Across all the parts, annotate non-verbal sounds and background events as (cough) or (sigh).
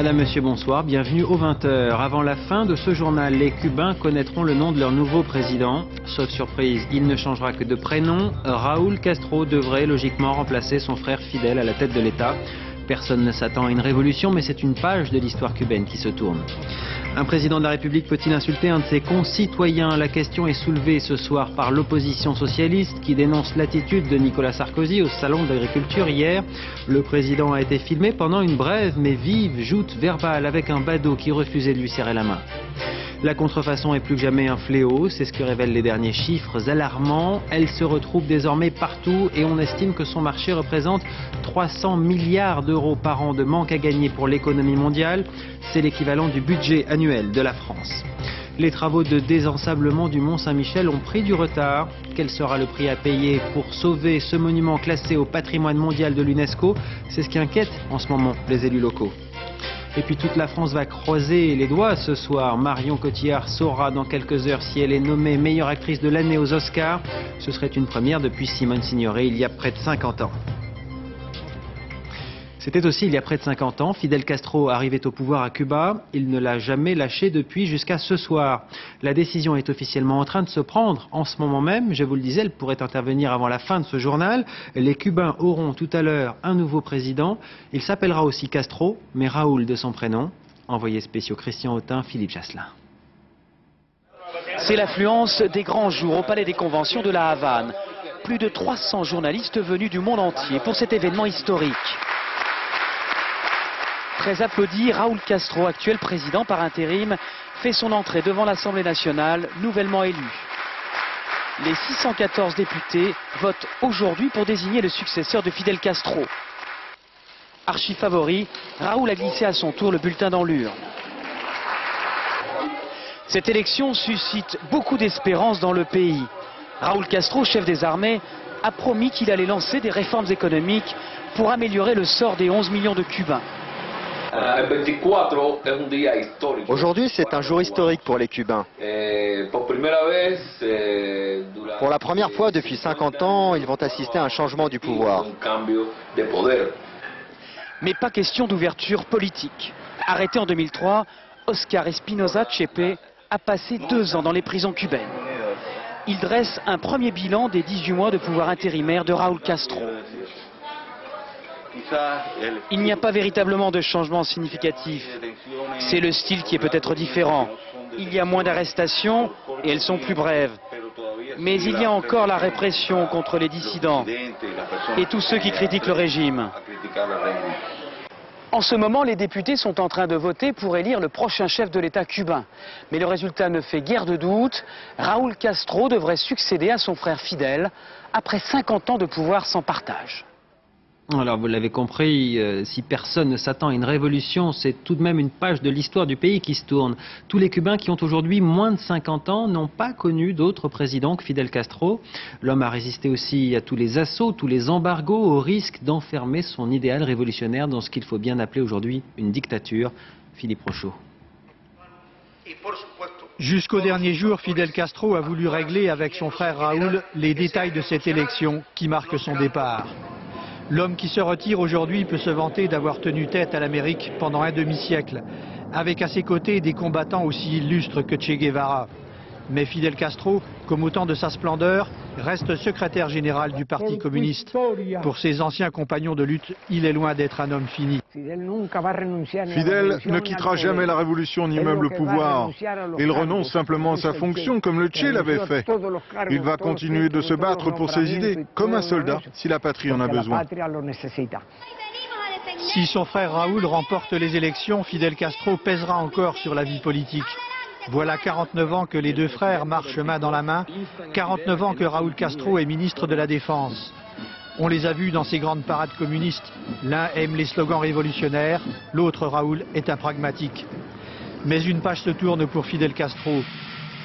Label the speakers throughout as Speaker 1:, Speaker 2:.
Speaker 1: Madame, Monsieur, bonsoir. Bienvenue aux 20h. Avant la fin de ce journal, les Cubains connaîtront le nom de leur nouveau président. Sauf surprise, il ne changera que de prénom. Raúl Castro devrait logiquement remplacer son frère fidèle à la tête de l'État. Personne ne s'attend à une révolution, mais c'est une page de l'histoire cubaine qui se tourne. Un président de la République peut-il insulter un de ses concitoyens? La question est soulevée ce soir par l'opposition socialiste qui dénonce l'attitude de Nicolas Sarkozy au salon de l'agriculture hier. Le président a été filmé pendant une brève mais vive joute verbale avec un badaud qui refusait de lui serrer la main. La contrefaçon est plus que jamais un fléau, c'est ce que révèlent les derniers chiffres alarmants. Elle se retrouve désormais partout et on estime que son marché représente 300 milliards d'euros par an de manque à gagner pour l'économie mondiale. C'est l'équivalent du budget annuel de la France. Les travaux de désensablement du Mont Saint-Michel ont pris du retard. Quel sera le prix à payer pour sauver ce monument classé au patrimoine mondial de l'UNESCO? C'est ce qui inquiète en ce moment les élus locaux. Et puis toute la France va croiser les doigts ce soir. Marion Cotillard saura dans quelques heures si elle est nommée meilleure actrice de l'année aux Oscars. Ce serait une première depuis Simone Signoret il y a près de 50 ans. C'était aussi il y a près de 50 ans. Fidel Castro arrivait au pouvoir à Cuba. Il ne l'a jamais lâché depuis jusqu'à ce soir. La décision est officiellement en train de se prendre en ce moment même. Je vous le disais, elle pourrait intervenir avant la fin de ce journal. Les Cubains auront tout à l'heure un nouveau président. Il s'appellera aussi Castro, mais Raoul de son prénom. Envoyé spéciaux Christian Autin, Philippe Chasselin.
Speaker 2: C'est l'affluence des grands jours au Palais des Conventions de la Havane. Plus de 300 journalistes venus du monde entier pour cet événement historique. Très applaudi, Raúl Castro, actuel président par intérim, fait son entrée devant l'Assemblée nationale, nouvellement élu. Les 614 députés votent aujourd'hui pour désigner le successeur de Fidel Castro. Archi favori, Raoul a glissé à son tour le bulletin dans l'urne. Cette élection suscite beaucoup d'espérance dans le pays. Raúl Castro, chef des armées, a promis qu'il allait lancer des réformes économiques pour améliorer le sort des 11 millions de Cubains.
Speaker 3: Aujourd'hui, c'est un jour historique pour les Cubains. Pour la première fois depuis 50 ans, ils vont assister à un changement du pouvoir.
Speaker 2: Mais pas question d'ouverture politique. Arrêté en 2003, Oscar Espinoza Chepe a passé deux ans dans les prisons cubaines. Il dresse un premier bilan des 18 mois de pouvoir intérimaire de Raúl Castro. Il n'y a pas véritablement de changement significatif. C'est le style qui est peut-être différent. Il y a moins d'arrestations et elles sont plus brèves. Mais il y a encore la répression contre les dissidents et tous ceux qui critiquent le régime. En ce moment, les députés sont en train de voter pour élire le prochain chef de l'État cubain. Mais le résultat ne fait guère de doute. Raúl Castro devrait succéder à son frère fidèle après 50 ans de pouvoir sans partage.
Speaker 1: Alors vous l'avez compris, euh, si personne ne s'attend à une révolution, c'est tout de même une page de l'histoire du pays qui se tourne. Tous les Cubains qui ont aujourd'hui moins de 50 ans n'ont pas connu d'autre président que Fidel Castro. L'homme a résisté aussi à tous les assauts, tous les embargos, au risque d'enfermer son idéal révolutionnaire dans ce qu'il faut bien appeler aujourd'hui une dictature. Philippe Rochaud.
Speaker 4: Jusqu'au dernier jour, Fidel Castro a voulu régler avec son frère Raoul les détails de cette élection qui marque son départ. L'homme qui se retire aujourd'hui peut se vanter d'avoir tenu tête à l'Amérique pendant un demi-siècle, avec à ses côtés des combattants aussi illustres que Che Guevara. Mais Fidel Castro, comme au temps de sa splendeur, reste secrétaire général du Parti communiste. Pour ses anciens compagnons de lutte, il est loin d'être un homme fini.
Speaker 5: Fidel ne quittera jamais la révolution ni même le pouvoir. Il renonce simplement à sa fonction comme le Che l'avait fait. Il va continuer de se battre pour ses idées, comme un soldat, si la patrie en a besoin.
Speaker 4: Si son frère Raoul remporte les élections, Fidel Castro pèsera encore sur la vie politique. Voilà 49 ans que les deux frères marchent main dans la main, 49 ans que Raúl Castro est ministre de la Défense. On les a vus dans ces grandes parades communistes. L'un aime les slogans révolutionnaires, l'autre, Raoul, est un pragmatique. Mais une page se tourne pour Fidel Castro.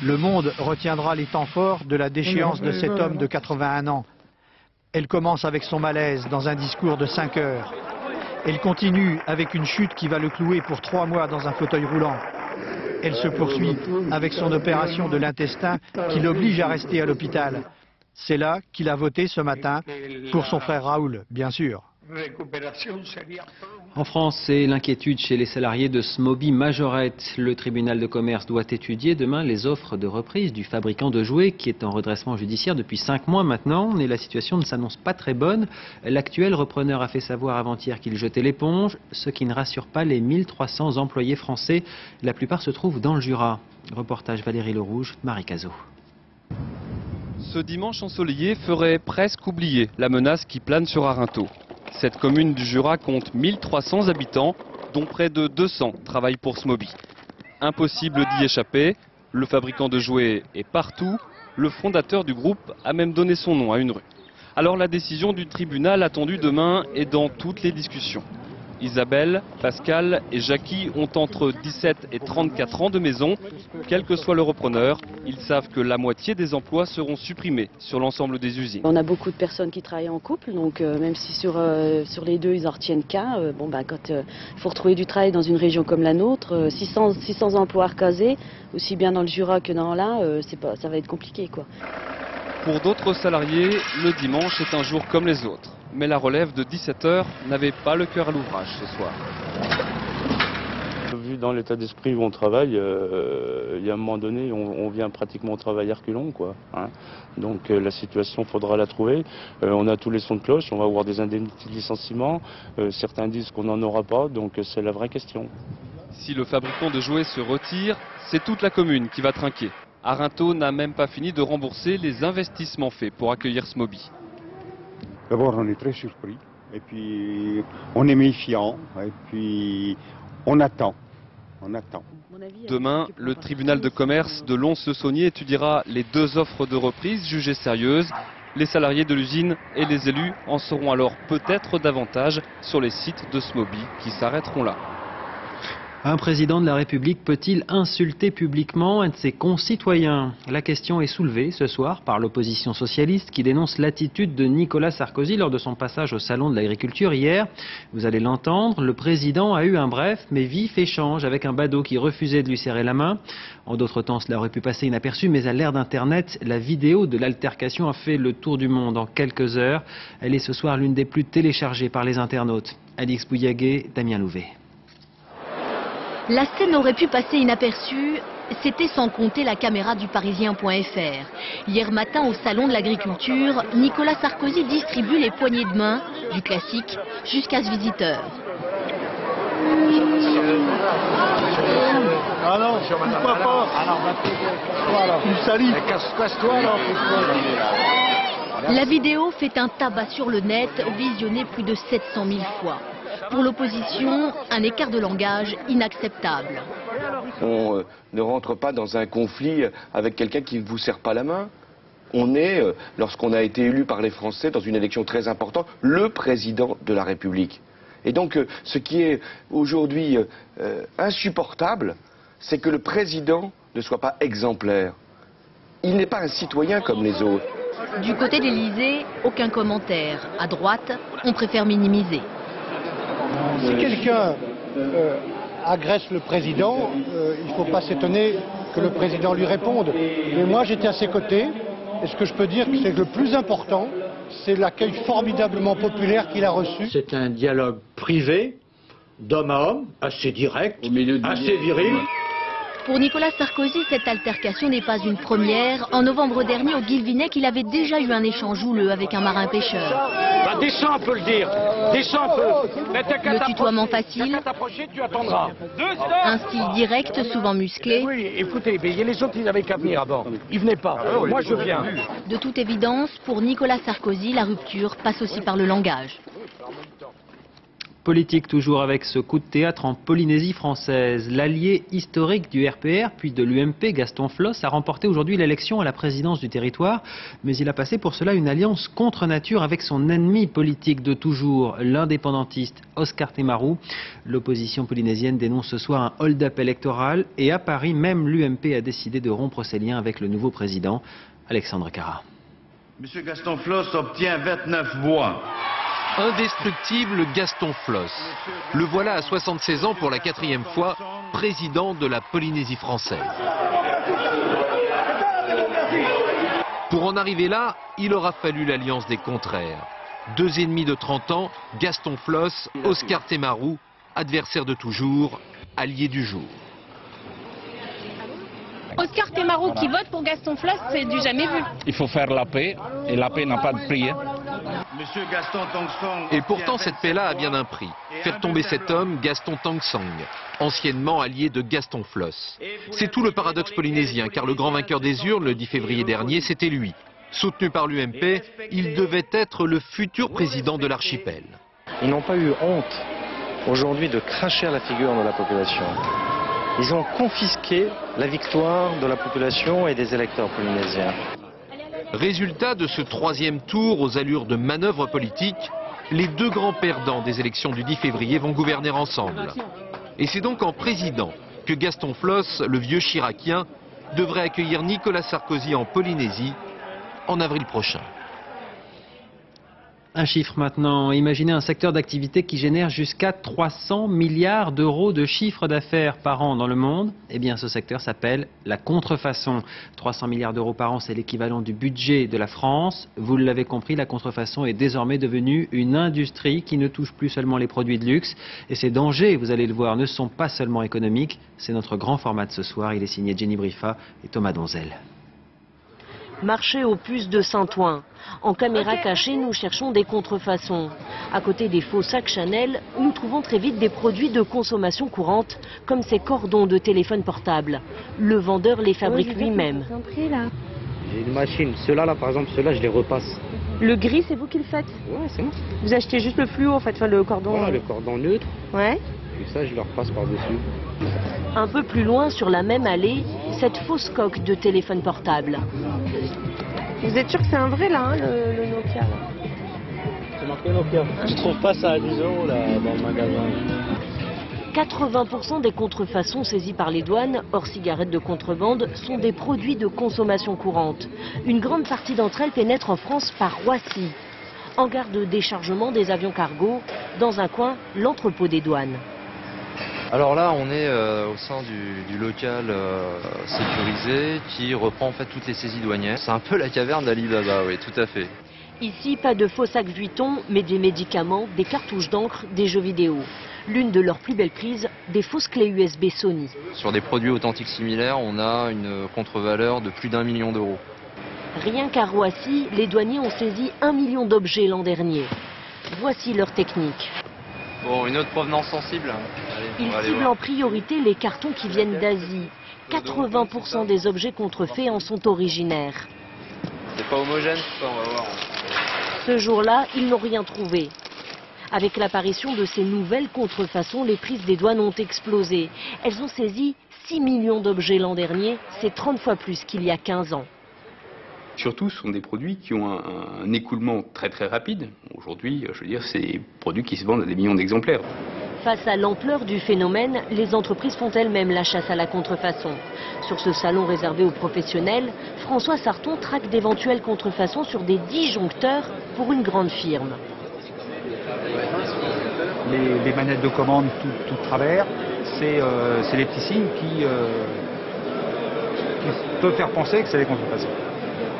Speaker 4: Le monde retiendra les temps forts de la déchéance de cet homme de 81 ans. Elle commence avec son malaise dans un discours de 5 heures. Elle continue avec une chute qui va le clouer pour trois mois dans un fauteuil roulant. Elle se poursuit avec son opération de l'intestin qui l'oblige à rester à l'hôpital. C'est là qu'il a voté ce matin pour son frère Raoul, bien sûr.
Speaker 1: En France, c'est l'inquiétude chez les salariés de Smoby Majorette. Le tribunal de commerce doit étudier demain les offres de reprise du fabricant de jouets qui est en redressement judiciaire depuis cinq mois maintenant. Mais la situation ne s'annonce pas très bonne. L'actuel repreneur a fait savoir avant-hier qu'il jetait l'éponge, ce qui ne rassure pas les 1300 employés français. La plupart se trouvent dans le Jura. Reportage Valérie Lerouge, Marie Cazot.
Speaker 6: Ce dimanche ensoleillé ferait presque oublier la menace qui plane sur Arinto. Cette commune du Jura compte 1300 habitants, dont près de 200 travaillent pour Smoby. Impossible d'y échapper, le fabricant de jouets est partout, le fondateur du groupe a même donné son nom à une rue. Alors la décision du tribunal attendue demain est dans toutes les discussions. Isabelle, Pascal et Jackie ont entre 17 et 34 ans de maison. Quel que soit le repreneur, ils savent que la moitié des emplois seront supprimés sur l'ensemble des usines.
Speaker 7: On a beaucoup de personnes qui travaillent en couple, donc euh, même si sur, euh, sur les deux ils en retiennent qu'un, euh, bon, bah, quand il faut retrouver du travail dans une région comme la nôtre, 600, 600 emplois recasés, aussi bien dans le Jura que dans l'Ain, ça va être compliqué. Quoi.
Speaker 6: Pour d'autres salariés, le dimanche est un jour comme les autres mais la relève de 17h n'avait pas le cœur à l'ouvrage ce soir.
Speaker 8: Vu dans l'état d'esprit où on travaille, euh, il y a un moment donné, on, vient pratiquement au travail à reculons. Quoi, hein. Donc euh, la situation, il faudra la trouver. Euh, on a tous les sons de cloche, on va avoir des indemnités de licenciement. certains disent qu'on n'en aura pas, donc c'est la vraie question.
Speaker 6: Si le fabricant de jouets se retire, c'est toute la commune qui va trinquer. Arinto n'a même pas fini de rembourser les investissements faits pour accueillir Smoby.
Speaker 9: D'abord, on est très surpris, et puis on est méfiant, et puis on attend. On attend.
Speaker 6: Demain, le tribunal de commerce de Lons-le-Saunier étudiera les deux offres de reprise jugées sérieuses. Les salariés de l'usine et les élus en sauront alors peut-être davantage sur les sites de Smoby qui s'arrêteront là.
Speaker 1: Un président de la République peut-il insulter publiquement un de ses concitoyens? La question est soulevée ce soir par l'opposition socialiste qui dénonce l'attitude de Nicolas Sarkozy lors de son passage au Salon de l'Agriculture hier. Vous allez l'entendre, le président a eu un bref mais vif échange avec un badaud qui refusait de lui serrer la main. En d'autres temps, cela aurait pu passer inaperçu, mais à l'ère d'Internet, la vidéo de l'altercation a fait le tour du monde en quelques heures. Elle est ce soir l'une des plus téléchargées par les internautes. Alix Bouillaguet, Damien Louvet.
Speaker 10: La scène aurait pu passer inaperçue, c'était sans compter la caméra du parisien.fr. Hier matin au salon de l'agriculture, Nicolas Sarkozy distribue les poignées de main, du classique, jusqu'à ce visiteur. La vidéo fait un tabac sur le net, visionné plus de 700 000 fois. Pour l'opposition, un écart de langage inacceptable.
Speaker 11: On euh, ne rentre pas dans un conflit avec quelqu'un qui ne vous serre pas la main. On est, euh, lorsqu'on a été élu par les Français dans une élection très importante, le président de la République. Et donc, euh, ce qui est aujourd'hui insupportable, c'est que le président ne soit pas exemplaire. Il n'est pas un citoyen comme les autres.
Speaker 10: Du côté de l'Élysée, aucun commentaire. À droite, on préfère minimiser.
Speaker 12: Si quelqu'un euh, agresse le président, euh, il ne faut pas s'étonner que le président lui réponde. Mais moi, j'étais à ses côtés, et ce que je peux dire, c'est que le plus important, c'est l'accueil formidablement populaire qu'il a reçu.
Speaker 13: C'est un dialogue privé, d'homme à homme, assez direct, assez viril.
Speaker 10: Pour Nicolas Sarkozy, cette altercation n'est pas une première. En novembre dernier, au Guilvinec, il avait déjà eu un échange houleux avec un marin pêcheur.
Speaker 14: Bah, descends le dire. Descends un peu.
Speaker 10: Le tutoiement facile. Un style direct, souvent musclé.
Speaker 14: Oui, écoutez, mais les autres, ils n'avaient qu'à venir avant. Ils venaient pas. Ah Moi, je viens.
Speaker 10: De toute évidence, pour Nicolas Sarkozy, la rupture passe aussi par le langage.
Speaker 1: Politique toujours avec ce coup de théâtre en Polynésie française. L'allié historique du RPR puis de l'UMP, Gaston Floss, a remporté aujourd'hui l'élection à la présidence du territoire, mais il a passé pour cela une alliance contre nature avec son ennemi politique de toujours, l'indépendantiste Oscar Temaru. L'opposition polynésienne dénonce ce soir un hold-up électoral et à Paris, même l'UMP a décidé de rompre ses liens avec le nouveau président, Alexandre Cara.
Speaker 15: Monsieur Gaston Floss obtient 29 voix.
Speaker 16: Indestructible Gaston Floss. Le voilà à 76 ans pour la quatrième fois, président de la Polynésie française. Pour en arriver là, il aura fallu l'alliance des contraires. Deux ennemis de 30 ans, Gaston Floss, Oscar Temaru adversaire de toujours, allié du jour.
Speaker 17: Oscar Temaro qui vote pour Gaston Floss, c'est du jamais vu.
Speaker 18: Il faut faire la paix, et la paix n'a pas de prix. Hein.
Speaker 16: Et pourtant, cette paix-là a bien un prix. Faire tomber cet homme, Gaston Tangsang, anciennement allié de Gaston Floss. C'est tout le paradoxe polynésien, car le grand vainqueur des urnes, le 10 février dernier, c'était lui. Soutenu par l'UMP, il devait être le futur président de l'archipel.
Speaker 19: Ils n'ont pas eu honte aujourd'hui de cracher à la figure de la population. Ils ont confisqué la victoire de la population et des électeurs polynésiens.
Speaker 16: Résultat de ce troisième tour aux allures de manœuvre politique, les deux grands perdants des élections du 10 février vont gouverner ensemble. Et c'est donc en président que Gaston Floss, le vieux chiracien, devrait accueillir Nicolas Sarkozy en Polynésie en avril prochain.
Speaker 1: Un chiffre maintenant. Imaginez un secteur d'activité qui génère jusqu'à 300 milliards d'euros de chiffre d'affaires par an dans le monde. Eh bien, ce secteur s'appelle la contrefaçon. 300 milliards d'euros par an, c'est l'équivalent du budget de la France. Vous l'avez compris, la contrefaçon est désormais devenue une industrie qui ne touche plus seulement les produits de luxe. Et ces dangers, vous allez le voir, ne sont pas seulement économiques. C'est notre grand format de ce soir. Il est signé Jenny Briffa et Thomas Donzel.
Speaker 20: Marché aux puces de Saint-Ouen. En caméra cachée, nous cherchons des contrefaçons. À côté des faux sacs Chanel, nous trouvons très vite des produits de consommation courante, comme ces cordons de téléphone portable. Le vendeur les fabrique lui-même.
Speaker 19: J'ai une machine. Ceux-là, là, par exemple, ceux-là, je les repasse.
Speaker 20: Le gris, c'est vous qui le faites
Speaker 19: Ouais, c'est moi.
Speaker 20: Vous achetez juste le fluo, en fait, enfin, le cordon
Speaker 19: Voilà, le cordon neutre.
Speaker 20: Ouais.
Speaker 19: Et ça, je le repasse par-dessus.
Speaker 20: Un peu plus loin, sur la même allée, cette fausse coque de téléphone portable. Vous êtes sûr que c'est un vrai, là, hein, le, le Nokia là
Speaker 19: C'est marqué Nokia. Je trouve pas ça à 10 euros, là, dans le magasin.
Speaker 20: 80% des contrefaçons saisies par les douanes, hors cigarettes de contrebande, sont des produits de consommation courante. Une grande partie d'entre elles pénètrent en France par Roissy. En gare de déchargement des avions cargo, dans un coin, l'entrepôt des douanes.
Speaker 21: Alors là, on est euh, au sein du, du local euh, sécurisé qui reprend en fait toutes les saisies douanières. C'est un peu la caverne d'Alibaba, oui, tout à fait.
Speaker 20: Ici, pas de faux sacs Vuitton, mais des médicaments, des cartouches d'encre, des jeux vidéo. L'une de leurs plus belles prises, des fausses clés USB Sony.
Speaker 21: Sur des produits authentiques similaires, on a une contre-valeur de plus d'un million d'euros.
Speaker 20: Rien qu'à Roissy, les douaniers ont saisi un million d'objets l'an dernier. Voici leur technique.
Speaker 21: Bon, une autre provenance sensible. Allez,
Speaker 20: Ils ciblent
Speaker 21: voir.
Speaker 20: en priorité les cartons qui viennent d'Asie. 80% des objets contrefaits en sont originaires.
Speaker 21: C'est pas homogène, ça, on va voir.
Speaker 20: Ce jour-là, ils n'ont rien trouvé. Avec l'apparition de ces nouvelles contrefaçons, les prises des douanes ont explosé. Elles ont saisi 6 millions d'objets l'an dernier, c'est 30 fois plus qu'il y a 15 ans.
Speaker 22: Surtout, ce sont des produits qui ont un, un écoulement très très rapide. Aujourd'hui, je veux dire, c'est des produits qui se vendent à des millions d'exemplaires.
Speaker 20: Face à l'ampleur du phénomène, les entreprises font elles-mêmes la chasse à la contrefaçon. Sur ce salon réservé aux professionnels, François Sarton traque d'éventuelles contrefaçons sur des disjoncteurs pour une grande firme.
Speaker 23: les, les manettes de commande tout, tout de travers, c'est euh, les petits signes qui, euh, qui peuvent faire penser que c'est des contrefaçons.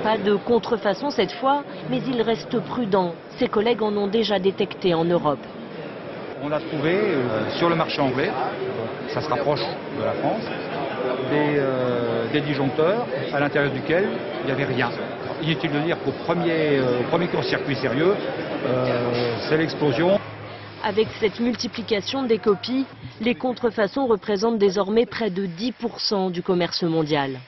Speaker 20: Pas de contrefaçon cette fois, mais il reste prudent. Ses collègues en ont déjà détecté en Europe.
Speaker 23: On a trouvé euh, sur le marché anglais, ça se rapproche de la France, des, euh, des disjoncteurs à l'intérieur duquel il n'y avait rien. Inutile de dire qu'au premier, euh, premier court-circuit sérieux, c'est l'explosion.
Speaker 20: Avec cette multiplication des copies, les contrefaçons représentent désormais près de 10% du commerce mondial.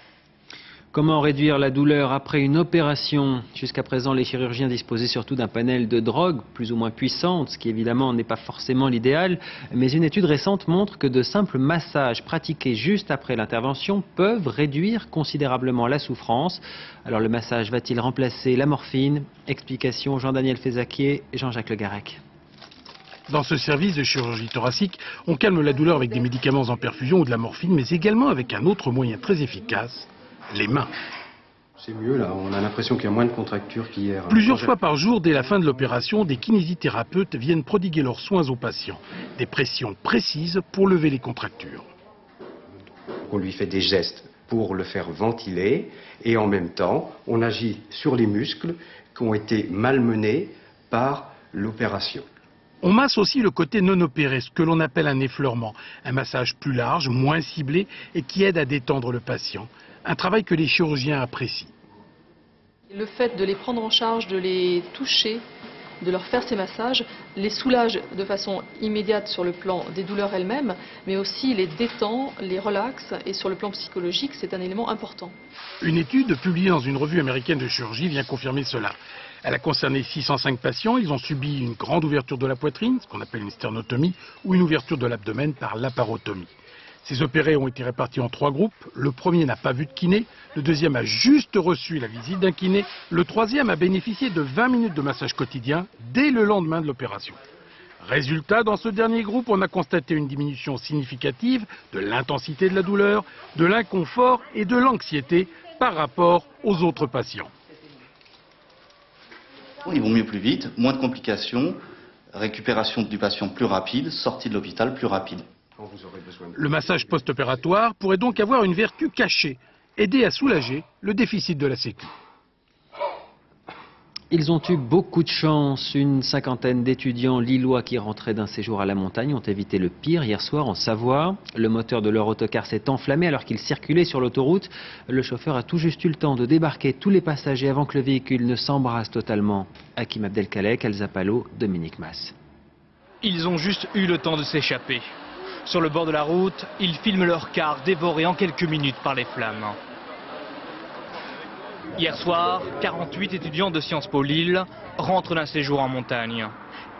Speaker 1: Comment réduire la douleur après une opération? Jusqu'à présent, les chirurgiens disposaient surtout d'un panel de drogues plus ou moins puissantes, ce qui évidemment n'est pas forcément l'idéal. Mais une étude récente montre que de simples massages pratiqués juste après l'intervention peuvent réduire considérablement la souffrance. Alors le massage va-t-il remplacer la morphine? Explication Jean-Daniel Fézaquier et Jean-Jacques Le Garec.
Speaker 24: Dans ce service de chirurgie thoracique, on calme la douleur avec des médicaments en perfusion ou de la morphine, mais également avec un autre moyen très efficace, les mains.
Speaker 25: C'est mieux là, on a l'impression qu'il y a moins de contractures qu'hier.
Speaker 24: Plusieurs fois par jour, dès la fin de l'opération, des kinésithérapeutes viennent prodiguer leurs soins aux patients. Des pressions précises pour lever les contractures.
Speaker 25: On lui fait des gestes pour le faire ventiler et en même temps, on agit sur les muscles qui ont été malmenés par l'opération.
Speaker 24: On masse aussi le côté non opéré, ce que l'on appelle un effleurement, un massage plus large, moins ciblé et qui aide à détendre le patient. Un travail que les chirurgiens apprécient.
Speaker 26: Le fait de les prendre en charge, de les toucher, de leur faire ces massages, les soulage de façon immédiate sur le plan des douleurs elles-mêmes, mais aussi les détend, les relaxe, et sur le plan psychologique, c'est un élément important.
Speaker 24: Une étude publiée dans une revue américaine de chirurgie vient confirmer cela. Elle a concerné 605 patients, ils ont subi une grande ouverture de la poitrine, ce qu'on appelle une sternotomie, ou une ouverture de l'abdomen par laparotomie. Ces opérés ont été répartis en trois groupes. Le premier n'a pas vu de kiné, le deuxième a juste reçu la visite d'un kiné, le troisième a bénéficié de 20 minutes de massage quotidien dès le lendemain de l'opération. Résultat, dans ce dernier groupe, on a constaté une diminution significative de l'intensité de la douleur, de l'inconfort et de l'anxiété par rapport aux autres patients.
Speaker 27: Ils vont mieux plus vite, moins de complications, récupération du patient plus rapide, sortie de l'hôpital plus rapide.
Speaker 24: Le massage post-opératoire pourrait donc avoir une vertu cachée, aider à soulager le déficit de la Sécu.
Speaker 1: Ils ont eu beaucoup de chance. Une cinquantaine d'étudiants lillois qui rentraient d'un séjour à la montagne ont évité le pire hier soir en Savoie. Le moteur de leur autocar s'est enflammé alors qu'ils circulaient sur l'autoroute. Le chauffeur a tout juste eu le temps de débarquer tous les passagers avant que le véhicule ne s'embrasse totalement. Hakim Abdelkalek, Elsa Palo, Dominique Mass.
Speaker 28: Ils ont juste eu le temps de s'échapper. Sur le bord de la route, ils filment leur car dévoré en quelques minutes par les flammes. Hier soir, 48 étudiants de Sciences Po Lille rentrent d'un séjour en montagne.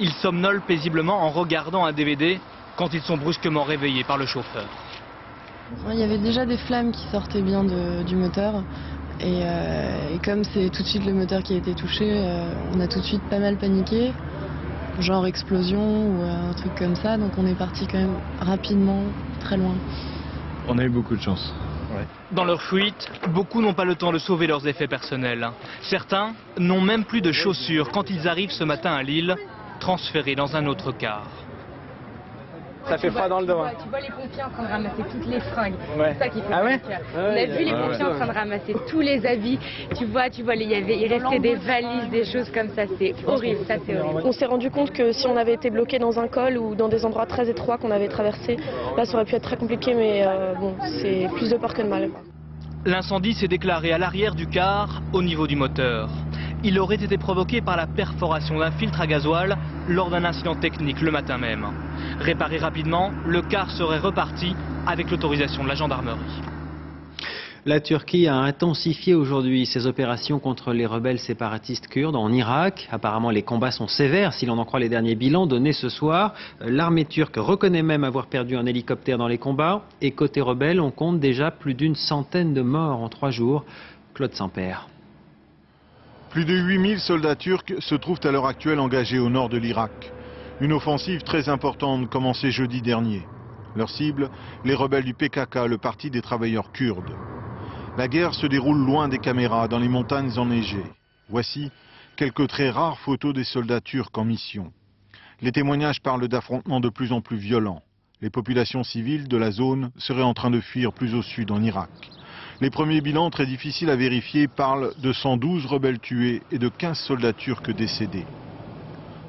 Speaker 28: Ils somnolent paisiblement en regardant un DVD quand ils sont brusquement réveillés par le chauffeur.
Speaker 29: Il y avait déjà des flammes qui sortaient bien du moteur. Et, euh, et comme c'est tout de suite le moteur qui a été touché, euh, on a tout de suite pas mal paniqué genre explosion ou un truc comme ça. Donc on est parti quand même rapidement, très loin.
Speaker 30: On a eu beaucoup de chance.
Speaker 28: Dans leur fuite, beaucoup n'ont pas le temps de sauver leurs effets personnels. Certains n'ont même plus de chaussures quand ils arrivent ce matin à Lille, transférés dans un autre car.
Speaker 29: Ça fait froid dans le dos. Hein. Tu vois les pompiers en train de ramasser toutes les fringues.
Speaker 30: Ouais.
Speaker 29: C'est ça qui fait
Speaker 30: ah ouais
Speaker 29: cœur. On a vu les
Speaker 30: ah
Speaker 29: pompiers
Speaker 30: ouais.
Speaker 29: en train de ramasser tous les habits. Tu vois, tu vois, il, y avait, il restait des valises, des choses comme ça. C'est horrible, ça c'est horrible.
Speaker 31: On s'est rendu compte que si on avait été bloqué dans un col ou dans des endroits très étroits qu'on avait traversés, là ça aurait pu être très compliqué, mais euh, bon, c'est plus de peur que de mal.
Speaker 28: L'incendie s'est déclaré à l'arrière du car, au niveau du moteur. Il aurait été provoqué par la perforation d'un filtre à gasoil lors d'un incident technique le matin même. Réparé rapidement, le car serait reparti avec l'autorisation de la gendarmerie.
Speaker 1: La Turquie a intensifié aujourd'hui ses opérations contre les rebelles séparatistes kurdes en Irak. Apparemment, les combats sont sévères si l'on en croit les derniers bilans donnés ce soir. L'armée turque reconnaît même avoir perdu un hélicoptère dans les combats. Et côté rebelles, on compte déjà plus d'une centaine de morts en trois jours. Claude Sampère.
Speaker 32: Plus de 8000 soldats turcs se trouvent à l'heure actuelle engagés au nord de l'Irak. Une offensive très importante commencée jeudi dernier. Leur cible, les rebelles du PKK, le Parti des travailleurs kurdes. La guerre se déroule loin des caméras, dans les montagnes enneigées. Voici quelques très rares photos des soldats turcs en mission. Les témoignages parlent d'affrontements de plus en plus violents. Les populations civiles de la zone seraient en train de fuir plus au sud en Irak. Les premiers bilans, très difficiles à vérifier, parlent de 112 rebelles tués et de 15 soldats turcs décédés.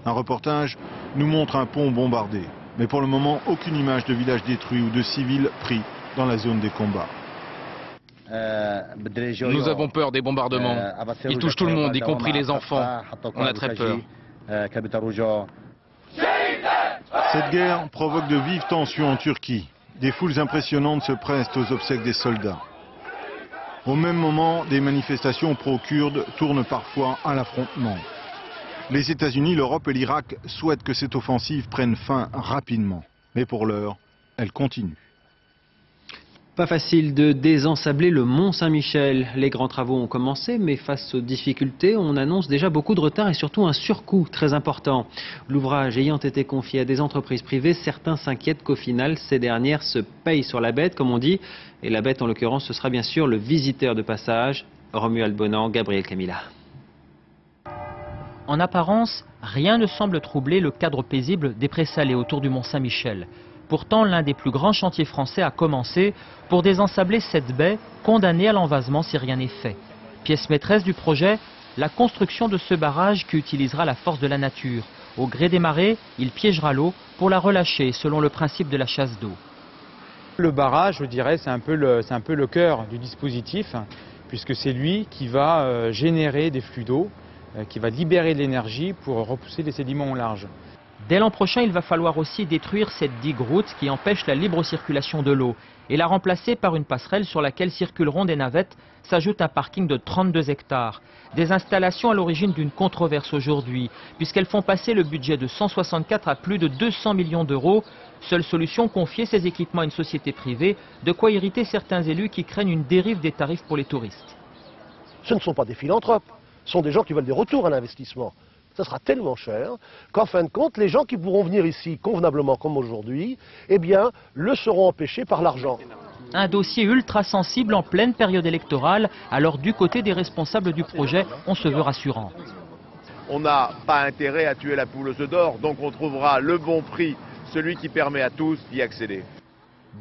Speaker 32: Un reportage nous montre un pont bombardé, mais pour le moment, aucune image de village détruit ou de civils pris dans la zone des combats.
Speaker 33: Nous avons peur des bombardements. Ils touchent tout le monde, y compris les enfants. On a très peur.
Speaker 32: Cette guerre provoque de vives tensions en Turquie. Des foules impressionnantes se pressent aux obsèques des soldats. Au même moment, des manifestations pro-kurdes tournent parfois à l'affrontement. Les États-Unis, l'Europe et l'Irak souhaitent que cette offensive prenne fin rapidement. Mais pour l'heure, elle continue.
Speaker 1: Pas facile de désensabler le Mont Saint-Michel. Les grands travaux ont commencé, mais face aux difficultés, on annonce déjà beaucoup de retard et surtout un surcoût très important. L'ouvrage ayant été confié à des entreprises privées, certains s'inquiètent qu'au final, ces dernières se payent sur la bête, comme on dit. Et la bête, en l'occurrence, ce sera bien sûr le visiteur de passage, Romuald Bonan, Gabriel Camilla.
Speaker 34: En apparence, rien ne semble troubler le cadre paisible des présalés autour du Mont Saint-Michel. Pourtant, l'un des plus grands chantiers français a commencé pour désensabler cette baie condamnée à l'envasement si rien n'est fait. Pièce maîtresse du projet, la construction de ce barrage qui utilisera la force de la nature Au gré des marées, il piégera l'eau pour la relâcher selon le principe de la chasse d'eau.
Speaker 23: Le barrage, je dirais, c'est un, peu le, un cœur du dispositif, puisque c'est lui qui va euh, générer des flux d'eau, euh, qui va libérer de l'énergie pour repousser les sédiments au large.
Speaker 34: Dès l'an prochain, il va falloir aussi détruire cette digue route qui empêche la libre circulation de l'eau et la remplacer par une passerelle sur laquelle circuleront des navettes, s'ajoute un parking de 32 hectares. Des installations à l'origine d'une controverse aujourd'hui, puisqu'elles font passer le budget de 164 à plus de 200 millions d'euros. Seule solution, confier ces équipements à une société privée, de quoi irriter certains élus qui craignent une dérive des tarifs pour les touristes.
Speaker 35: Ce ne sont pas des philanthropes, ce sont des gens qui veulent des retours à l'investissement ça sera tellement cher qu'en fin de compte, les gens qui pourront venir ici convenablement comme aujourd'hui, eh bien, le seront empêchés par l'argent.
Speaker 34: Un dossier ultra sensible en pleine période électorale, alors du côté des responsables du projet, on se veut rassurant.
Speaker 36: On n'a pas intérêt à tuer la poule aux œufs d'or, donc on trouvera le bon prix, celui qui permet à tous d'y accéder.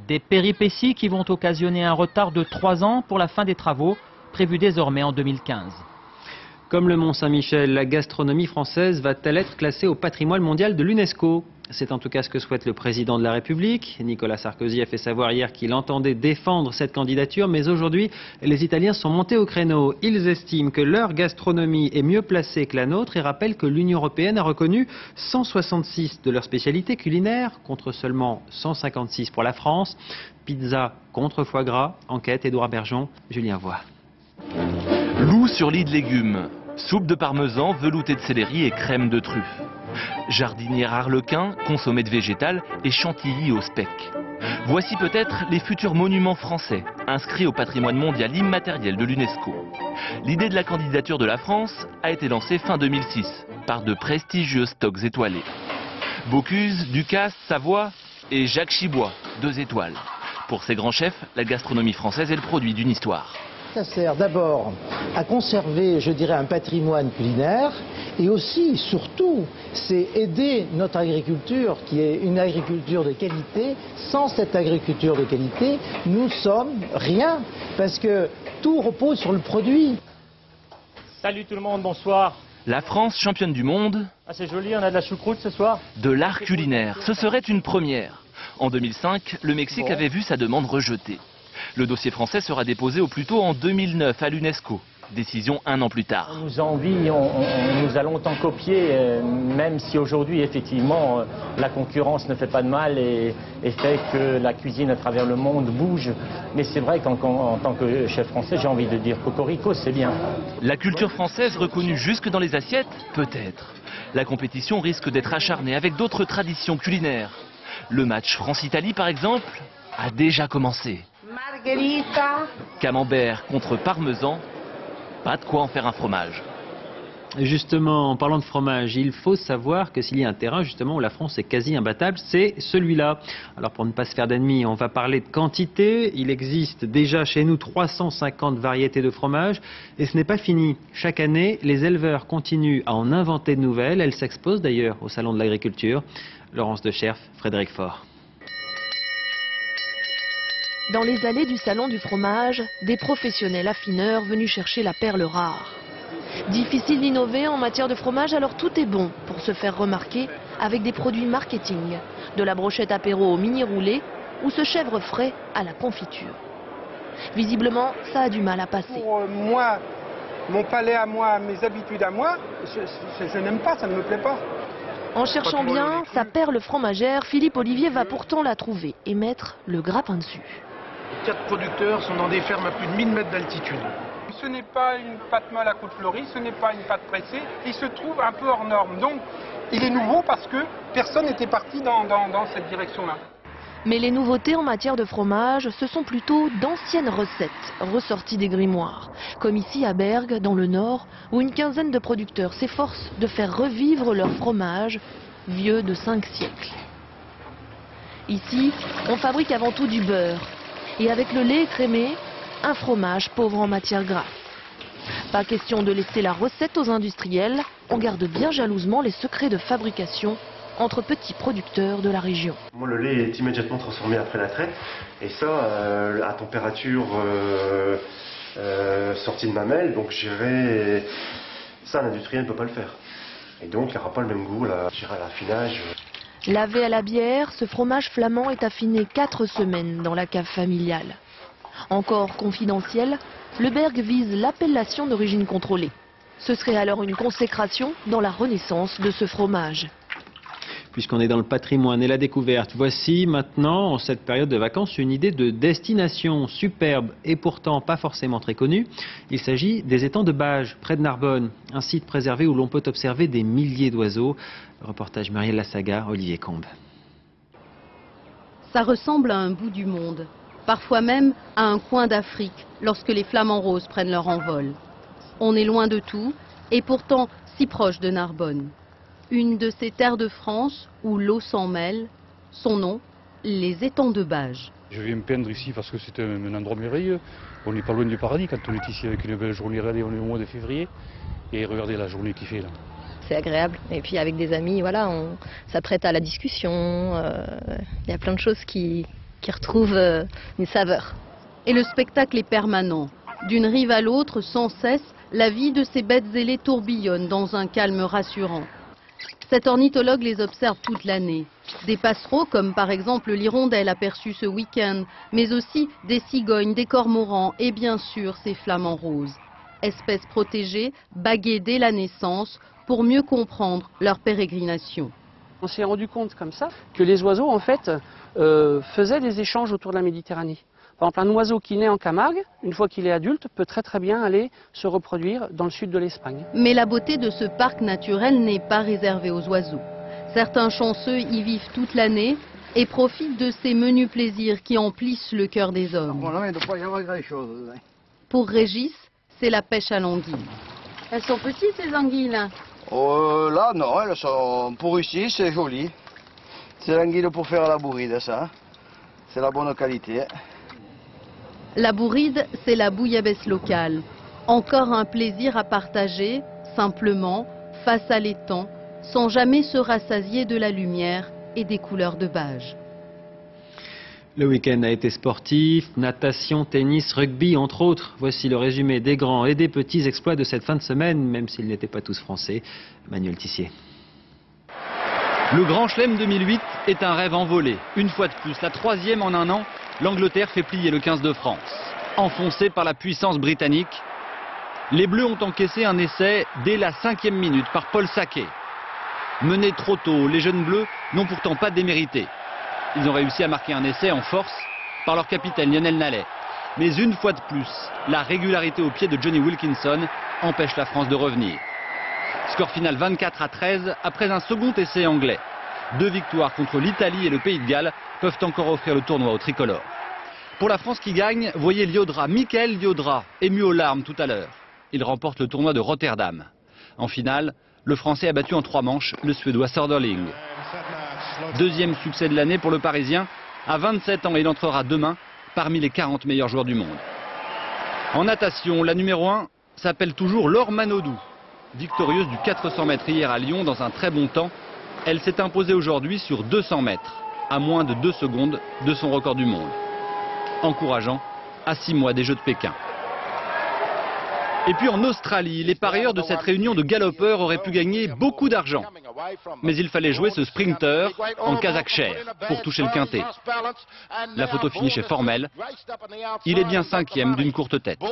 Speaker 34: Des péripéties qui vont occasionner un retard de trois ans pour la fin des travaux, prévus désormais en 2015. Comme le Mont Saint-Michel, la gastronomie française va-t-elle être classée au patrimoine mondial de l'UNESCO c'est en tout cas ce que souhaite le président de la République. Nicolas Sarkozy a fait savoir hier qu'il entendait défendre cette candidature, mais aujourd'hui, les Italiens sont montés au créneau. Ils estiment que leur gastronomie est mieux placée que la nôtre et rappellent que l'Union européenne a reconnu 166 de leurs spécialités culinaires, contre seulement 156 pour la France. Pizza contre foie gras, enquête Édouard Bergeon, Julien Voix.
Speaker 37: Loup sur lit de légumes, soupe de parmesan, velouté de céleri et crème de truffe. Jardinière harlequin, consommé de végétal et chantilly au speck. Voici peut-être les futurs monuments français, inscrits au patrimoine mondial immatériel de l'UNESCO. L'idée de la candidature de la France a été lancée fin 2006 par de prestigieux stocks étoilés. Bocuse, Ducasse, Savoie et Jacques Chibois, deux étoiles. Pour ces grands chefs, la gastronomie française est le produit d'une histoire
Speaker 38: ça sert d'abord à conserver, je dirais, un patrimoine culinaire et aussi, surtout, c'est aider notre agriculture qui est une agriculture de qualité. Sans cette agriculture de qualité, nous sommes rien parce que tout repose sur le produit.
Speaker 39: Salut tout le monde, bonsoir.
Speaker 37: La France championne du monde.
Speaker 39: Ah c'est joli, on a de la choucroute ce soir.
Speaker 37: De l'art culinaire, ce serait une première. En 2005, le Mexique avait vu sa demande rejetée. Le dossier français sera déposé au plus tôt en 2009 à l'UNESCO. Décision un an plus tard.
Speaker 39: On nous envie, on, nous a longtemps copié, euh, même si aujourd'hui, effectivement, euh, la concurrence ne fait pas de mal et, fait que la cuisine à travers le monde bouge. Mais c'est vrai qu'en tant que chef français, j'ai envie de dire cocorico, c'est bien.
Speaker 37: La culture française reconnue jusque dans les assiettes Peut-être. La compétition risque d'être acharnée avec d'autres traditions culinaires. Le match France-Italie, par exemple, a déjà commencé. Camembert contre parmesan, pas de quoi en faire un fromage.
Speaker 34: Justement, en parlant de fromage, il faut savoir que s'il y a un terrain justement où la France est quasi imbattable, c'est celui-là. Alors pour ne pas se faire d'ennemis, on va parler de quantité. Il existe déjà chez nous 350 variétés de fromage et ce n'est pas fini. Chaque année, les éleveurs continuent à en inventer de nouvelles. Elles s'exposent d'ailleurs au Salon de l'Agriculture. Laurence de Cherf, Frédéric Faure.
Speaker 40: Dans les allées du salon du fromage, des professionnels affineurs venus chercher la perle rare. Difficile d'innover en matière de fromage, alors tout est bon pour se faire remarquer avec des produits marketing, de la brochette apéro au mini roulé ou ce chèvre frais à la confiture. Visiblement, ça a du mal à passer.
Speaker 41: Pour euh, moi, mon palais à moi, mes habitudes à moi, je, n'aime pas, ça ne me plaît pas.
Speaker 40: En cherchant bien sa perle fromagère, Philippe Olivier va pourtant la trouver et mettre le grappin dessus
Speaker 41: quatre producteurs sont dans des fermes à plus de 1000 mètres d'altitude. Ce n'est pas une pâte molle à côte fleurie, ce n'est pas une pâte pressée, il se trouve un peu hors norme. Donc il est nouveau parce que personne n'était parti dans, dans cette direction-là.
Speaker 40: Mais les nouveautés en matière de fromage, ce sont plutôt d'anciennes recettes ressorties des grimoires. Comme ici à Bergue, dans le Nord, où une quinzaine de producteurs s'efforcent de faire revivre leur fromage vieux de 5 siècles. Ici, on fabrique avant tout du beurre, et avec le lait crémé, un fromage pauvre en matière grasse. Pas question de laisser la recette aux industriels, on garde bien jalousement les secrets de fabrication entre petits producteurs de la région.
Speaker 35: le lait est immédiatement transformé après la traite, et ça euh, à température euh, euh, sortie de mamelle, donc j'irai... Ça, l'industriel ne peut pas le faire.
Speaker 42: Et donc, il n'aura pas le même goût, là, à l'affinage.
Speaker 40: Lavé à la bière, ce fromage flamand est affiné 4 semaines dans la cave familiale. Encore confidentiel, le Berg vise l'appellation d'origine contrôlée. Ce serait alors une consécration dans la renaissance de ce fromage.
Speaker 1: Puisqu'on est dans le patrimoine et la découverte, voici maintenant, en cette période de vacances, une idée de destination superbe et pourtant pas forcément très connue. Il s'agit des étangs de Bages, près de Narbonne, un site préservé où l'on peut observer des milliers d'oiseaux. Reportage Muriel Lassaga, Olivier Combe.
Speaker 43: Ça ressemble à un bout du monde, parfois même à un coin d'Afrique, lorsque les flamants roses prennent leur envol. On est loin de tout, et pourtant si proche de Narbonne une de ces terres de France où l'eau s'en mêle. Son nom, les étangs de Bages.
Speaker 23: Je viens me peindre ici parce que c'est un, endroit merveilleux. On n'est pas loin du paradis quand on est ici avec une belle journée. Regardez, on est au mois de février et regardez la journée qu'il fait là.
Speaker 44: C'est agréable. Et puis avec des amis, voilà, on s'apprête à la discussion. Euh, il y a plein de choses qui, retrouvent euh, une saveur.
Speaker 43: Et le spectacle est permanent. D'une rive à l'autre, sans cesse, la vie de ces bêtes ailées tourbillonne dans un calme rassurant. Cet ornithologue les observe toute l'année. Des passereaux comme par exemple l'hirondelle aperçue ce week-end, mais aussi des cigognes, des cormorans et bien sûr ces flamants roses. Espèces protégées, baguées dès la naissance pour mieux comprendre leur pérégrination.
Speaker 45: On s'est rendu compte comme ça que les oiseaux en fait euh, faisaient des échanges autour de la Méditerranée. Par exemple, un oiseau qui naît en Camargue, une fois qu'il est adulte, peut très très bien aller se reproduire dans le sud de l'Espagne.
Speaker 43: Mais la beauté de ce parc naturel n'est pas réservée aux oiseaux. Certains chanceux y vivent toute l'année et profitent de ces menus plaisirs qui emplissent le cœur des hommes. Pour Régis, c'est la pêche à l'anguille.
Speaker 44: Elles sont petites ces anguilles
Speaker 46: euh, Là non, elles sont pour ici, c'est joli. C'est l'anguille pour faire la bourride ça. C'est la bonne qualité.
Speaker 43: La bourride, c'est la bouillabaisse locale. Encore un plaisir à partager, simplement, face à l'étang, sans jamais se rassasier de la lumière et des couleurs de bage.
Speaker 1: Le week-end a été sportif, natation, tennis, rugby, entre autres. Voici le résumé des grands et des petits exploits de cette fin de semaine, même s'ils n'étaient pas tous français. Manuel Tissier.
Speaker 47: Le Grand Chelem 2008 est un rêve envolé. Une fois de plus, la troisième en un an, l'Angleterre fait plier le 15 de France. Enfoncé par la puissance britannique, les Bleus ont encaissé un essai dès la cinquième minute par Paul Saquet. Menés trop tôt, les jeunes Bleus n'ont pourtant pas démérité. Ils ont réussi à marquer un essai en force par leur capitaine Lionel Nallet. Mais une fois de plus, la régularité au pied de Johnny Wilkinson empêche la France de revenir. Score final 24 à 13 après un second essai anglais. Deux victoires contre l'Italie et le Pays de Galles peuvent encore offrir le tournoi au tricolore. Pour la France qui gagne, voyez Liodra, Michael Liodra, ému aux larmes tout à l'heure. Il remporte le tournoi de Rotterdam. En finale, le Français a battu en trois manches le Suédois Söderling. Deuxième succès de l'année pour le Parisien. À 27 ans, il entrera demain parmi les 40 meilleurs joueurs du monde. En natation, la numéro 1 s'appelle toujours Laure Manodou. Victorieuse du 400 mètres hier à Lyon dans un très bon temps, elle s'est imposée aujourd'hui sur 200 mètres, à moins de 2 secondes de son record du monde. Encourageant à 6 mois des Jeux de Pékin. Et puis en Australie, les parieurs de cette réunion de galopeurs auraient pu gagner beaucoup d'argent. Mais il fallait jouer ce sprinter en kazakh cher pour toucher le quintet. La photo finish est formelle. Il est bien cinquième d'une courte tête. (laughs)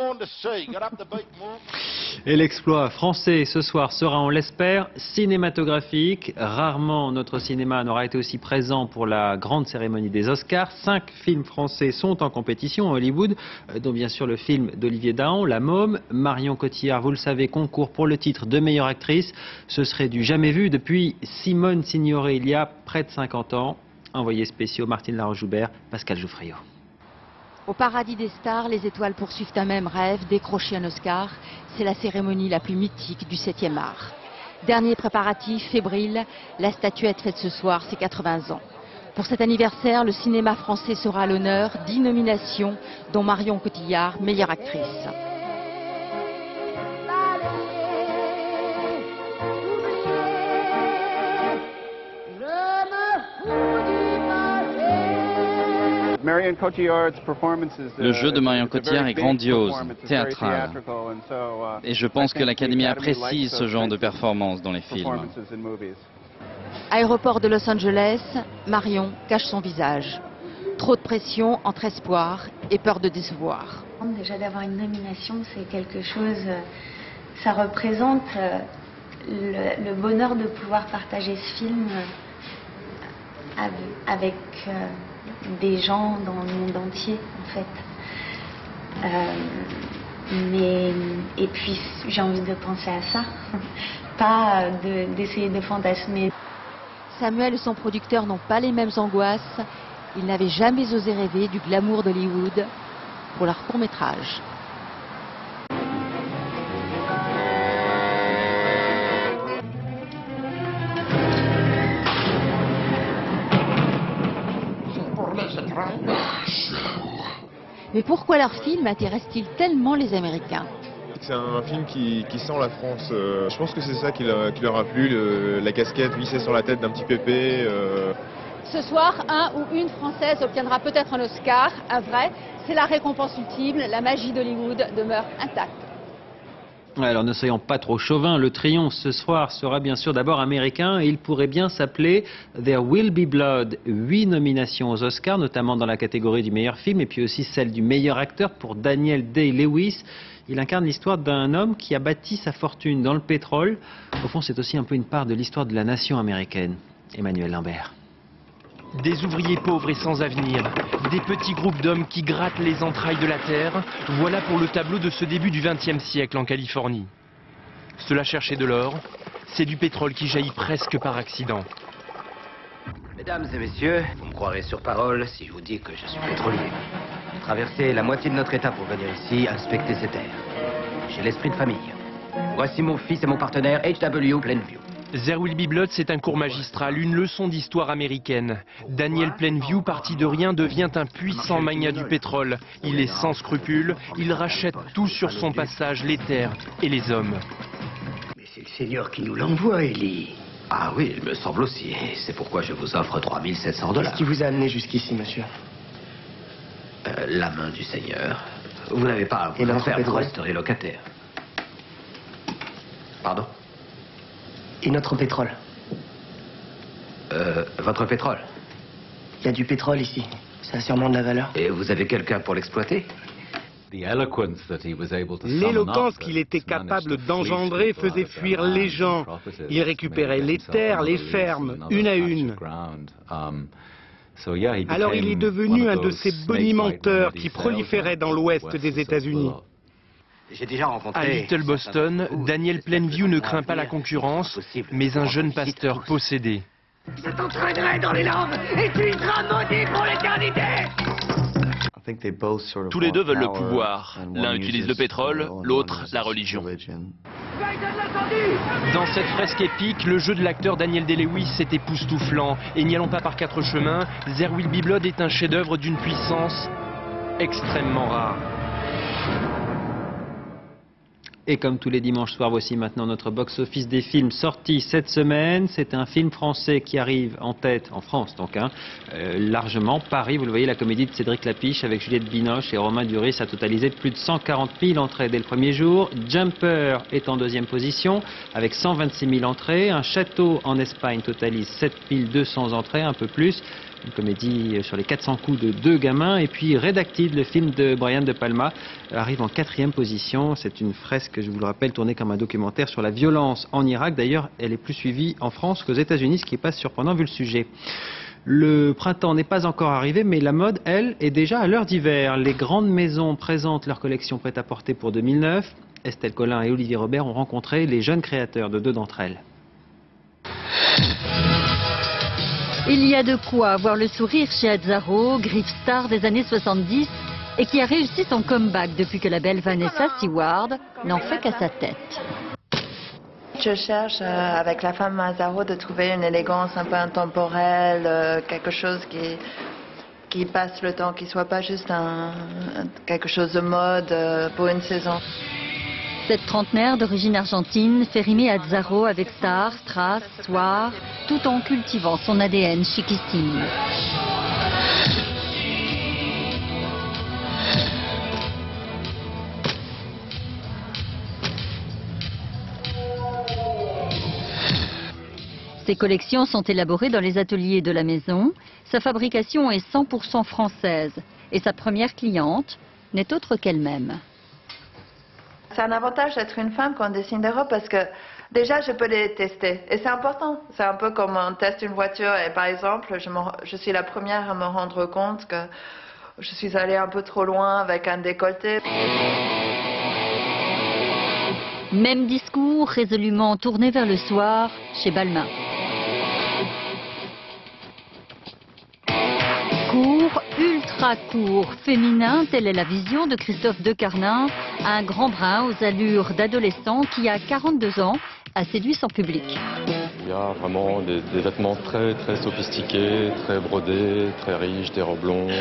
Speaker 1: Et l'exploit français ce soir sera, on l'espère, cinématographique. Rarement notre cinéma n'aura été aussi présent pour la grande cérémonie des Oscars. Cinq films français sont en compétition à Hollywood, euh, dont bien sûr le film d'Olivier Dahan, La Môme, Marion Cotillard, vous le savez, concourt pour le titre de meilleure actrice. Ce serait du jamais vu depuis Simone Signoret il y a près de 50 ans. Envoyé spéciaux Martine Laroche-Joubert, Pascal Jouffrio.
Speaker 48: Au paradis des stars, les étoiles poursuivent un même rêve, décrocher un Oscar. C'est la cérémonie la plus mythique du 7e art. Dernier préparatif, fébrile, la statuette fête ce soir ses 80 ans. Pour cet anniversaire, le cinéma français sera l'honneur, 10 nominations, dont Marion Cotillard, meilleure actrice.
Speaker 49: Le jeu de Marion Cotillard est grandiose, théâtral. Et je pense que l'Académie apprécie ce genre de performance dans les films.
Speaker 48: Aéroport de Los Angeles, Marion cache son visage. Trop de pression entre espoir et peur de décevoir.
Speaker 50: Déjà d'avoir une nomination, c'est quelque chose, euh, ça représente euh, le, bonheur de pouvoir partager ce film euh, avec des gens dans le monde entier, en fait. mais, et puis, j'ai envie de penser à ça, (laughs) pas d'essayer de fantasmer.
Speaker 48: Samuel et son producteur n'ont pas les mêmes angoisses. Ils n'avaient jamais osé rêver du glamour d'Hollywood pour leur court Mais pourquoi leur film intéresse-t-il tellement les Américains?
Speaker 51: C'est un film qui, sent la France. Euh, je pense que c'est ça qui, leur a plu, la casquette vissée sur la tête d'un petit pépé. Euh.
Speaker 52: Ce soir, un ou une Française obtiendra peut-être un Oscar, un vrai. C'est la récompense ultime. La magie d'Hollywood demeure intacte.
Speaker 1: Alors ne soyons pas trop chauvins, le triomphe ce soir sera bien sûr d'abord américain et il pourrait bien s'appeler There Will Be Blood. Huit nominations aux Oscars, notamment dans la catégorie du meilleur film et puis aussi celle du meilleur acteur pour Daniel Day-Lewis. Il incarne l'histoire d'un homme qui a bâti sa fortune dans le pétrole. Au fond, c'est aussi un peu une part de l'histoire de la nation américaine. Emmanuel Lambert.
Speaker 28: Des ouvriers pauvres et sans avenir, des petits groupes d'hommes qui grattent les entrailles de la terre, voilà pour le tableau de ce début du XXe siècle en Californie. Cela cherchait de l'or, c'est du pétrole qui jaillit presque par accident.
Speaker 53: Mesdames et messieurs, vous me croirez sur parole si je vous dis que je suis pétrolier. J'ai traversé la moitié de notre État pour venir ici inspecter ces terres. J'ai l'esprit de famille. Voici mon fils et mon partenaire H.W. Plainview.
Speaker 28: There Will Be Blood, c'est un cours magistral, une leçon d'histoire américaine. Daniel Plainview, parti de rien, devient un puissant magnat du pétrole. Il est sans scrupules, il rachète tout sur son passage, les terres et les hommes.
Speaker 53: Mais c'est le Seigneur qui nous l'envoie, Ellie. Ah oui, il me semble aussi. C'est pourquoi je vous offre 3700 dollars.
Speaker 54: Qu'est-ce qui vous a amené jusqu'ici, monsieur?
Speaker 53: Euh, La main du Seigneur. Vous n'avez pas à vous en faire, vous resterez locataire. Pardon?
Speaker 54: Et notre pétrole
Speaker 53: euh, Votre pétrole
Speaker 54: Il y a du pétrole ici. Ça a sûrement de la valeur.
Speaker 53: Et vous avez quelqu'un pour l'exploiter
Speaker 55: L'éloquence qu'il était capable d'engendrer faisait fuir les gens. Il récupérait les terres, les fermes, une à une. Um, Alors il est devenu un de ces bonimenteurs qui proliféraient dans l'ouest des États-Unis.
Speaker 53: J'ai déjà rencontré...
Speaker 28: À Little Boston, Daniel Plainview ne craint pas la concurrence, mais un jeune pasteur possédé.
Speaker 53: Je t'entraînerai dans les langues et tu seras maudit pour l'éternité
Speaker 49: tous les deux veulent le pouvoir. L'un utilise le pétrole, l'autre la religion.
Speaker 28: Dans cette fresque épique, le jeu de l'acteur Daniel Day-Lewis est époustouflant. Et n'y allons pas par quatre chemins, There Will Be Blood est un chef-d'œuvre d'une puissance extrêmement rare.
Speaker 1: Et comme tous les dimanches soirs, voici maintenant notre box-office des films sortis cette semaine. C'est un film français qui arrive en tête, en France donc, hein, euh, largement. Paris, vous le voyez, la comédie de Cédric Lapiche avec Juliette Binoche et Romain Duris a totalisé plus de 140 000 entrées dès le premier jour. Jumper est en deuxième position avec 126 000 entrées. Un château en Espagne totalise 7 200 entrées, un peu plus une comédie sur les 400 coups de deux gamins. Et puis Redacted, le film de Brian De Palma, arrive en quatrième position. C'est une fresque, je vous le rappelle, tournée comme un documentaire sur la violence en Irak. D'ailleurs, elle est plus suivie en France qu'aux États-Unis, ce qui n'est pas surprenant vu le sujet. Le printemps n'est pas encore arrivé, mais la mode, elle, est déjà à l'heure d'hiver. Les grandes maisons présentent leur collection prête-à-porter pour 2009. Estelle Collin et Olivier Robert ont rencontré les jeunes créateurs de deux d'entre elles.
Speaker 56: Il y a de quoi avoir le sourire chez Azzaro, griffe star des années 70, et qui a réussi son comeback depuis que la belle Vanessa Seward n'en fait qu'à sa tête.
Speaker 57: Je cherche euh, avec la femme Azzaro de trouver une élégance un peu intemporelle, euh, quelque chose qui, qui passe le temps, qui soit pas juste un, quelque chose de mode euh, pour une saison.
Speaker 56: Cette trentenaire d'origine argentine fait rimer Zaro avec Sar, Strass, Soir, tout en cultivant son ADN chiquissime. Ses collections sont élaborées dans les ateliers de la maison. Sa fabrication est 100% française et sa première cliente n'est autre qu'elle-même.
Speaker 57: C'est un avantage d'être une femme quand on dessine des robes parce que déjà je peux les tester. Et c'est important. C'est un peu comme on teste une voiture et par exemple, je, suis la première à me rendre compte que je suis allée un peu trop loin avec un décolleté.
Speaker 56: Même discours résolument tourné vers le soir chez Balmain. Ultra court, féminin, telle est la vision de Christophe Decarnin, un grand brun aux allures d'adolescent qui a 42 ans a séduit son public.
Speaker 58: Il y a vraiment des, vêtements très très sophistiqués, très brodés, très riches, des robes longues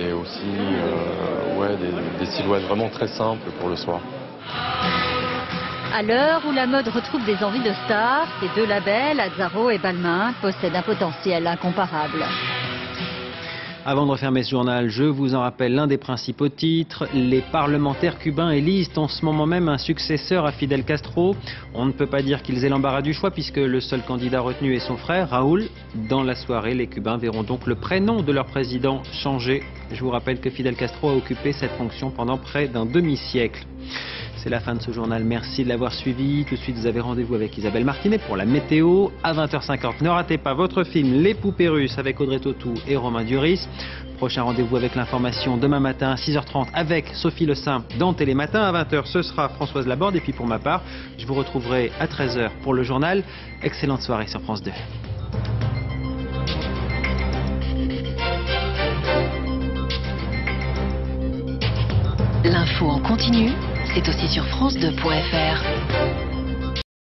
Speaker 58: et aussi euh, ouais, des, des silhouettes vraiment très simples pour le soir.
Speaker 56: À l'heure où la mode retrouve des envies de stars, ces deux labels, Azzaro et Balmain, possèdent un potentiel incomparable.
Speaker 1: Avant de refermer ce journal, je vous en rappelle l'un des principaux titres. Les parlementaires cubains élisent en ce moment même un successeur à Fidel Castro. On ne peut pas dire qu'ils aient l'embarras du choix puisque le seul candidat retenu est son frère, Raoul. Dans la soirée, les Cubains verront donc le prénom de leur président changer. Je vous rappelle que Fidel Castro a occupé cette fonction pendant près d'un demi-siècle. C'est la fin de ce journal. Merci de l'avoir suivi. Tout de suite, vous avez rendez-vous avec Isabelle Martinet pour la météo à 20h50. Ne ratez pas votre film Les poupées russes avec Audrey Tautou et Romain Duris. Prochain rendez-vous avec l'information demain matin à 6h30 avec Sophie Le Saint dans Télématin. À 20h, ce sera Françoise Laborde. Et puis pour ma part, je vous retrouverai à 13h pour le journal. Excellente soirée sur France 2.
Speaker 40: L'info en continu c'est aussi sur France2.fr.